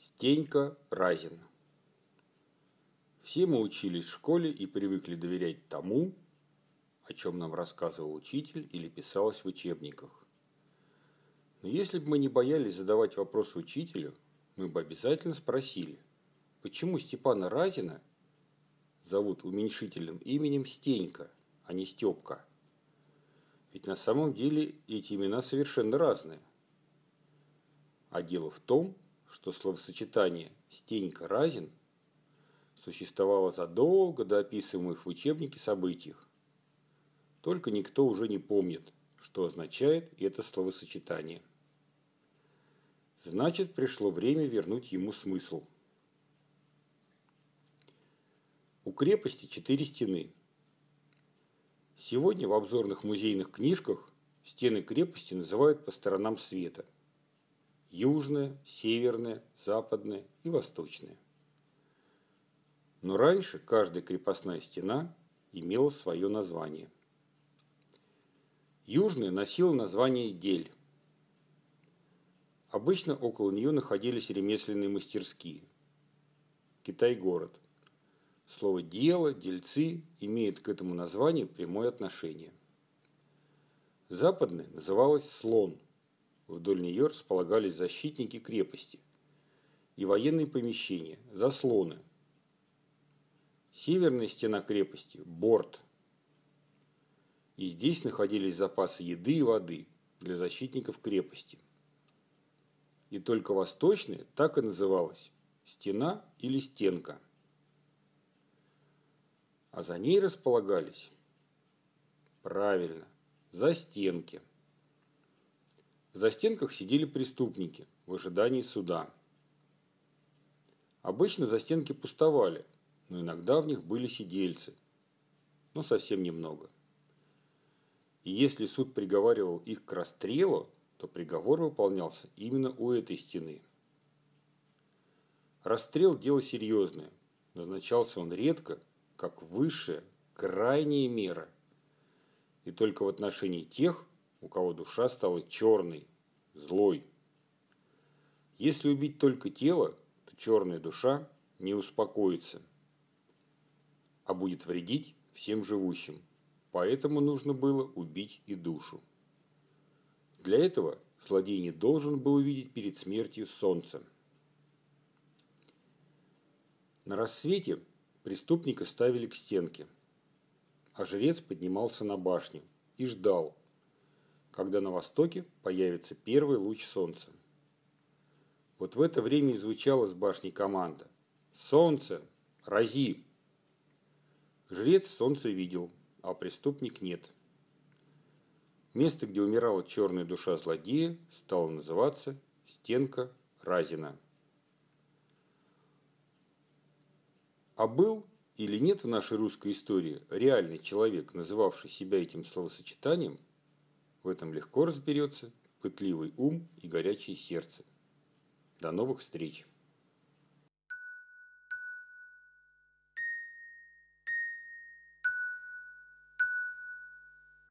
Стенька Разин. Все мы учились в школе и привыкли доверять тому, о чем нам рассказывал учитель или писалось в учебниках. Но если бы мы не боялись задавать вопрос учителю, мы бы обязательно спросили, почему Степана Разина зовут уменьшительным именем Стенька, а не Степка? Ведь на самом деле эти имена совершенно разные. А дело в том, что словосочетание «Стенька Разин» существовало задолго до описываемых в учебнике событиях. Только никто уже не помнит, что означает это словосочетание. Значит, пришло время вернуть ему смысл. У крепости четыре стены. Сегодня в обзорных музейных книжках стены крепости называют по сторонам света – южная, северная, западная и восточная. Но раньше каждая крепостная стена имела свое название. Южная носила название Дель. Обычно около нее находились ремесленные мастерские. Китай-город. Слово «дело», «дельцы» имеет к этому названию прямое отношение. Западная называлась «слон», Вдоль нее располагались защитники крепости и военные помещения, заслоны. Северная стена крепости – борт. И здесь находились запасы еды и воды для защитников крепости. И только восточная так и называлась – стена или стенка. А за ней располагались, правильно, застенки. В застенках сидели преступники в ожидании суда. Обычно застенки пустовали, но иногда в них были сидельцы, но совсем немного. И если суд приговаривал их к расстрелу, то приговор выполнялся именно у этой стены. Расстрел – дело серьезное. Назначался он редко, как высшая, крайняя мера. И только в отношении тех, у кого душа стала черной, злой. Если убить только тело, то черная душа не успокоится, а будет вредить всем живущим. Поэтому нужно было убить и душу. Для этого злодей не должен был увидеть перед смертью солнце. На рассвете преступника ставили к стенке, а жрец поднимался на башню и ждал, когда на востоке появится первый луч солнца. Вот в это время и звучала с башни команда. «Солнце! Рази!» Жрец солнце видел, а преступник нет. Место, где умирала черная душа злодея, стало называться Стенка Разина. А был или нет в нашей русской истории реальный человек, называвший себя этим словосочетанием, в этом легко разберется пытливый ум и горячее сердце. До новых встреч!